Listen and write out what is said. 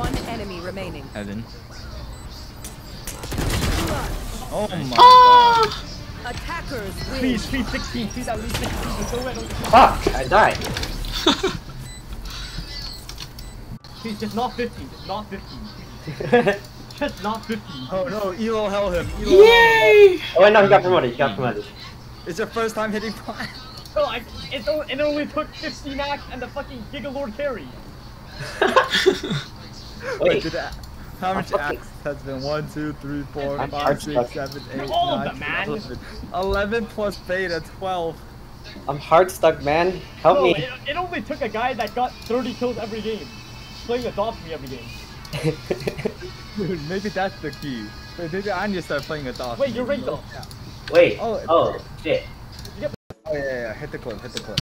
One enemy remaining. Heaven. Oh my Oh! Attackers win. Please, please, 16, please at least 16. There's no way Fuck, I died. Please, just not 15, just not 15. Just not 15. Oh no, Elo held him. Elo Yay! oh wait, no, he got promoted. He got promoted. It's your first time hitting prime. No, I, it, it only took 50 max and the fucking Giga Lord carry. Wait, Did that- How much fucking- acts has been? One, two, three, four, I'm five, six, stuck. seven, eight, All nine, them, man. 11. 11 plus beta, 12. I'm hard stuck, man. Help No, me. it, it only took a guy that got 30 kills every game. Playing adopt me every game. Dude, maybe that's the key. Wait, maybe I need to start playing a dog. Wait, you're right though. Wait. Oh, Oh, shit. Oh yeah, yeah, yeah, hit the clip, hit the clip.